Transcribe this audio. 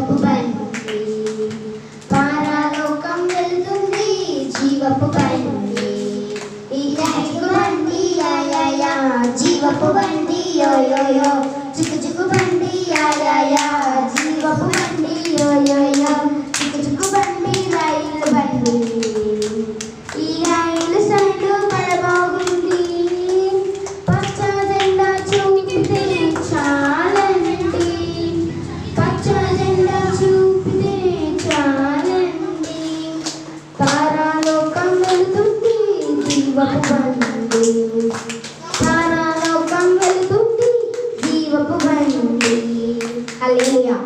జీవపు పైనుంది పారాలోకం వెళ్తుంది జీవపు పైనుంది బండి జీవపు బండి యో యో యో చిక్కు చిక్కు బండి. బండి తారాలోకం వెళుతుంది జీవపు బండి. హల్లెలూయా.